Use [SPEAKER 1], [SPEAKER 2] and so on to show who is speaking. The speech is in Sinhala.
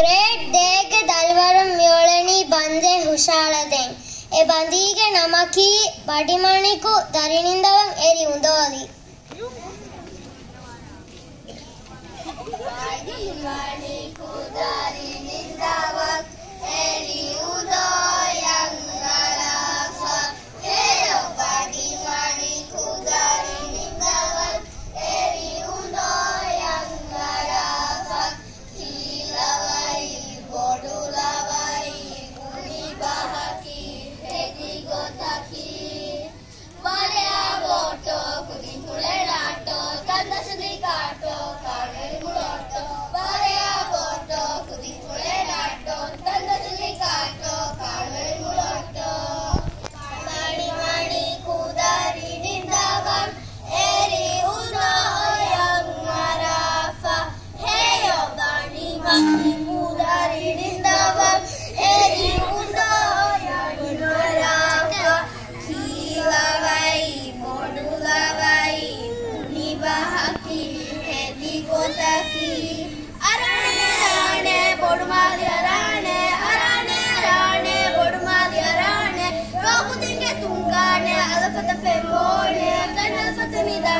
[SPEAKER 1] ග්‍රේට් දේක දල්වරු මියෝලනී බන්දේ හුෂාලදෙන් එ බඳීගේ නමකී බඩිමණිකු දරිනින්දවන් එරි උදෝලී.
[SPEAKER 2] මොහොතකි අරණේ අරණේ බොඩුමාලි අරණේ අරණේ අරණේ බොඩුමාලි අරණේ. රෝපුතින්ගේ තුංගානේ අලපත පෙම්බෝනේ කනල්පත නිදා